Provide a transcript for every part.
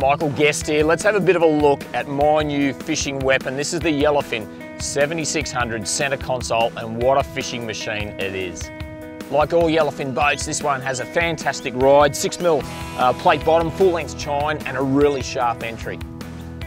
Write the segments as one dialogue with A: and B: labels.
A: Michael Guest here. Let's have a bit of a look at my new fishing weapon. This is the Yellowfin 7600 center console and what a fishing machine it is. Like all Yellowfin boats, this one has a fantastic ride, 6mm uh, plate bottom, full length chine and a really sharp entry.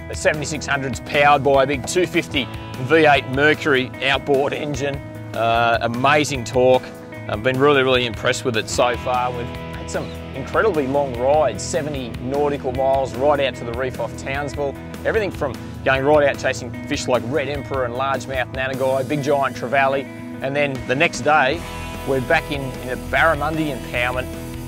A: The 7600 is powered by a big 250 V8 Mercury outboard engine, uh, amazing torque. I've been really, really impressed with it so far. We've some incredibly long rides, 70 nautical miles right out to the reef off Townsville. Everything from going right out chasing fish like red emperor and largemouth nannygai, big giant trevally, and then the next day we're back in, in a barramundi impoundment,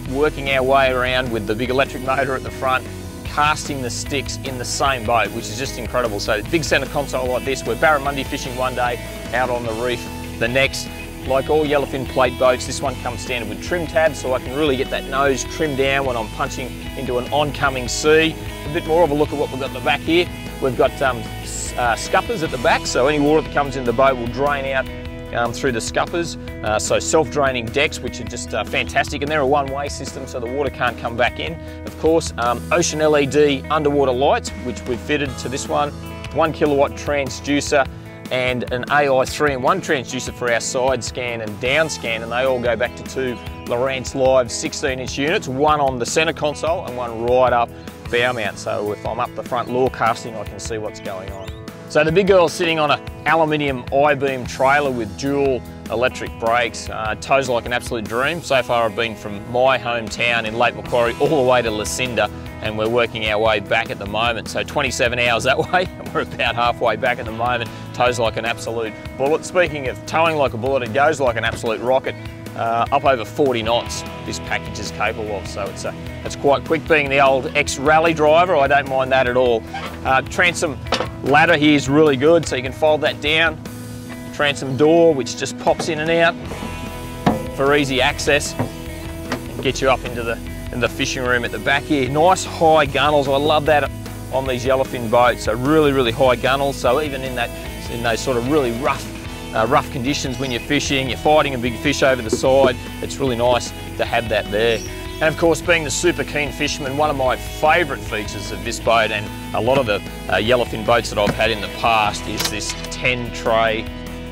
A: working our way around with the big electric motor at the front, casting the sticks in the same boat, which is just incredible. So big centre console like this, we're barramundi fishing one day, out on the reef the next, like all yellowfin plate boats, this one comes standard with trim tabs so I can really get that nose trimmed down when I'm punching into an oncoming sea. A bit more of a look at what we've got in the back here. We've got um, uh, scuppers at the back, so any water that comes in the boat will drain out um, through the scuppers. Uh, so self-draining decks, which are just uh, fantastic, and they're a one-way system, so the water can't come back in. Of course, um, Ocean LED underwater lights, which we've fitted to this one, one kilowatt transducer, and an AI 3-in-1 transducer for our side scan and down scan, and they all go back to two Lowrance Live 16-inch units, one on the centre console and one right up bow mount. So if I'm up the front lure casting, I can see what's going on. So the big girl's sitting on an aluminium I-beam trailer with dual electric brakes. Uh, tows like an absolute dream. So far I've been from my hometown in Lake Macquarie all the way to Lucinda and we're working our way back at the moment. So 27 hours that way, and we're about halfway back at the moment. Tows like an absolute bullet. Speaking of towing like a bullet, it goes like an absolute rocket. Uh, up over 40 knots this package is capable of, so it's, a, it's quite quick. Being the old ex-rally driver, I don't mind that at all. Uh, transom ladder here is really good, so you can fold that down. Transom door, which just pops in and out for easy access and get you up into the and the fishing room at the back here. Nice high gunnels, I love that on these yellowfin boats. So really, really high gunnels. So even in that, in those sort of really rough, uh, rough conditions when you're fishing, you're fighting a big fish over the side, it's really nice to have that there. And of course, being the super keen fisherman, one of my favourite features of this boat and a lot of the uh, yellowfin boats that I've had in the past is this 10 tray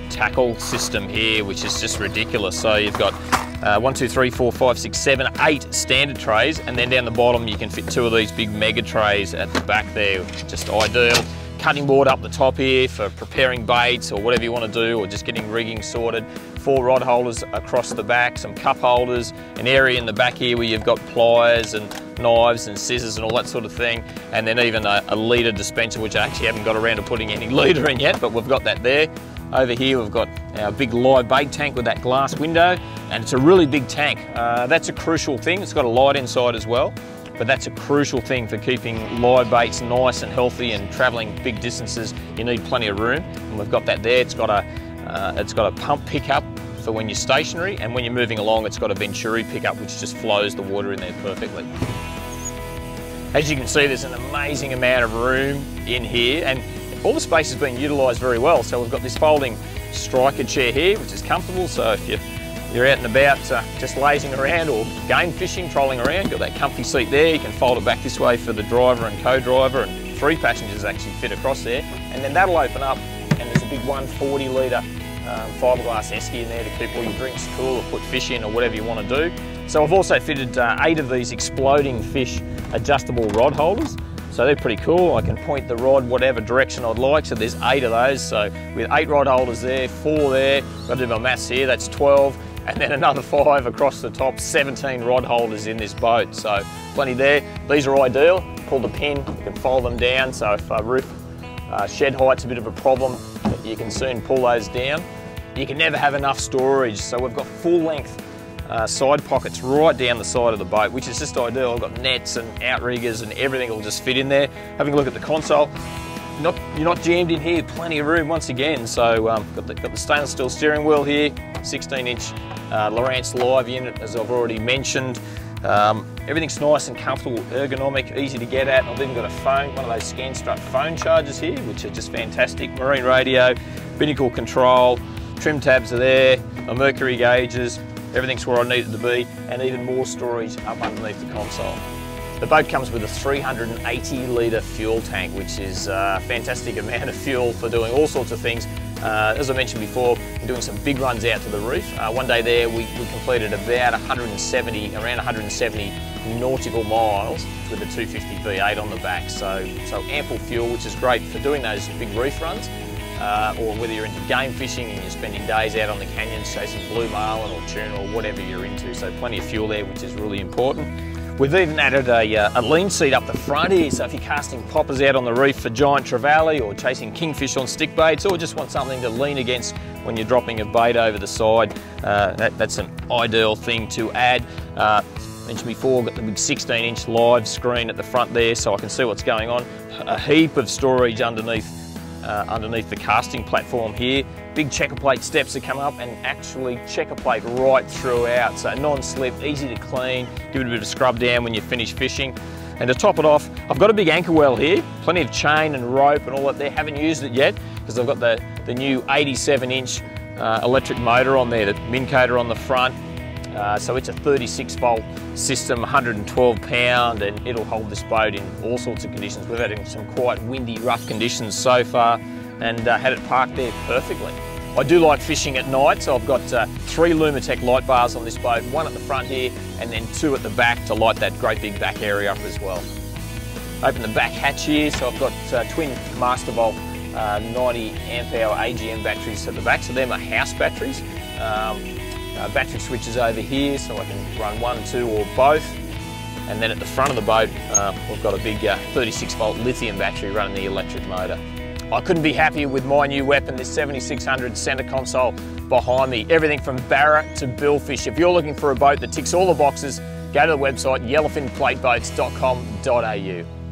A: tackle system here, which is just ridiculous. So you've got uh, one, two, three, four, five, six, seven, eight standard trays, and then down the bottom you can fit two of these big mega trays at the back there, just ideal. Cutting board up the top here for preparing baits or whatever you want to do, or just getting rigging sorted. Four rod holders across the back, some cup holders, an area in the back here where you've got pliers and knives and scissors and all that sort of thing, and then even a, a leader dispenser, which I actually haven't got around to putting any leader in yet, but we've got that there. Over here we've got our big live bait tank with that glass window and it's a really big tank. Uh, that's a crucial thing. It's got a light inside as well but that's a crucial thing for keeping live baits nice and healthy and travelling big distances. You need plenty of room and we've got that there. It's got a, uh, it's got a pump pickup for when you're stationary and when you're moving along it's got a Venturi pickup which just flows the water in there perfectly. As you can see there's an amazing amount of room in here and all the space has been utilised very well. So we've got this folding striker chair here, which is comfortable. So if you're, you're out and about uh, just lazing around or game fishing, trolling around, got that comfy seat there. You can fold it back this way for the driver and co-driver and three passengers actually fit across there. And then that'll open up and there's a big 140 litre um, fiberglass esky in there to keep all your drinks cool or put fish in or whatever you want to do. So I've also fitted uh, eight of these exploding fish adjustable rod holders. So they're pretty cool. I can point the rod whatever direction I'd like. So there's eight of those. So with eight rod holders there, four there, got to do my maths here, that's 12. And then another five across the top, 17 rod holders in this boat. So plenty there. These are ideal. Pull the pin, you can fold them down. So if a roof uh, shed height's a bit of a problem, you can soon pull those down. You can never have enough storage. So we've got full length uh, side pockets right down the side of the boat, which is just ideal. I've got nets and outriggers and everything will just fit in there. Having a look at the console, not, you're not jammed in here, plenty of room once again. So um, got, the, got the stainless steel steering wheel here, 16 inch uh, Lowrance Live unit as I've already mentioned. Um, everything's nice and comfortable, ergonomic, easy to get at. I've even got a phone, one of those Scanstrut phone chargers here, which are just fantastic. Marine radio, binnacle control, trim tabs are there, my mercury gauges, Everything's where I need it to be and even more storage up underneath the console. The boat comes with a 380 litre fuel tank, which is a fantastic amount of fuel for doing all sorts of things. Uh, as I mentioned before, doing some big runs out to the reef. Uh, one day there, we, we, completed about 170, around 170 nautical miles with a 250 V8 on the back. So, so ample fuel, which is great for doing those big reef runs. Uh, or whether you're into game fishing and you're spending days out on the canyons chasing blue marlin or tuna or whatever you're into. So plenty of fuel there, which is really important. We've even added a, uh, a, lean seat up the front here, so if you're casting poppers out on the reef for giant trevally or chasing kingfish on stick baits or just want something to lean against when you're dropping a bait over the side, uh, that, that's an ideal thing to add. Uh, mentioned before, got the big 16 inch live screen at the front there so I can see what's going on. A heap of storage underneath uh, underneath the casting platform here. Big checker plate steps that come up and actually checker plate right throughout. So non-slip, easy to clean, give it a bit of scrub down when you finish fishing. And to top it off, I've got a big anchor well here, plenty of chain and rope and all that there. Haven't used it yet because I've got the, the new 87 inch uh, electric motor on there, the Kota on the front, uh, so it's a 36 volt system, 112 pound, and it'll hold this boat in all sorts of conditions. We've had some quite windy, rough conditions so far, and uh, had it parked there perfectly. I do like fishing at night, so I've got uh, three Lumitec light bars on this boat, one at the front here, and then two at the back to light that great big back area up as well. Open the back hatch here, so I've got uh, twin Mastervolt uh, 90 amp hour AGM batteries at the back, so they're my house batteries. Um, uh, battery switches over here so I can run one, two or both. And then at the front of the boat, uh, we've got a big uh, 36 volt lithium battery running the electric motor. I couldn't be happier with my new weapon, this 7600 center console behind me. Everything from barra to billfish. If you're looking for a boat that ticks all the boxes, go to the website yellowfinplateboats.com.au.